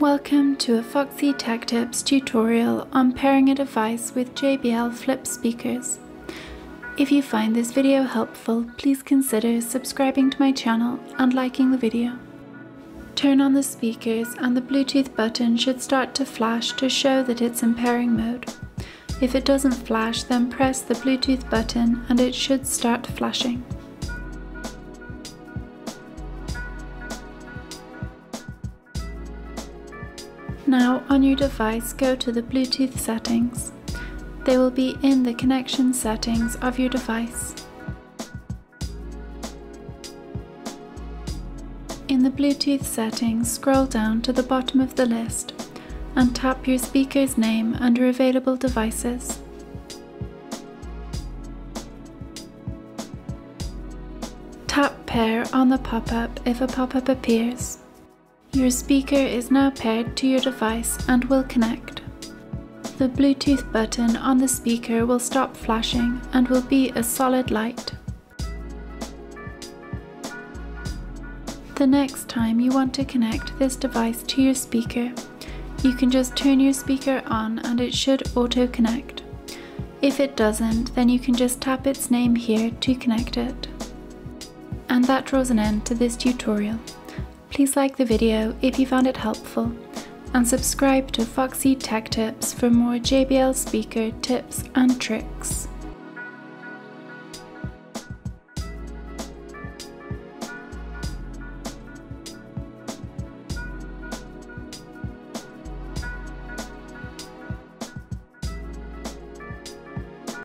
Welcome to a Foxy Tech Tips tutorial on pairing a device with JBL Flip speakers. If you find this video helpful, please consider subscribing to my channel and liking the video. Turn on the speakers and the Bluetooth button should start to flash to show that it's in pairing mode. If it doesn't flash, then press the Bluetooth button and it should start flashing. Now on your device go to the Bluetooth settings. They will be in the connection settings of your device. In the Bluetooth settings scroll down to the bottom of the list and tap your speaker's name under available devices. Tap pair on the pop-up if a pop-up appears. Your speaker is now paired to your device and will connect. The Bluetooth button on the speaker will stop flashing and will be a solid light. The next time you want to connect this device to your speaker, you can just turn your speaker on and it should auto connect. If it doesn't, then you can just tap its name here to connect it. And that draws an end to this tutorial. Please like the video if you found it helpful and subscribe to Foxy Tech Tips for more JBL speaker tips and tricks.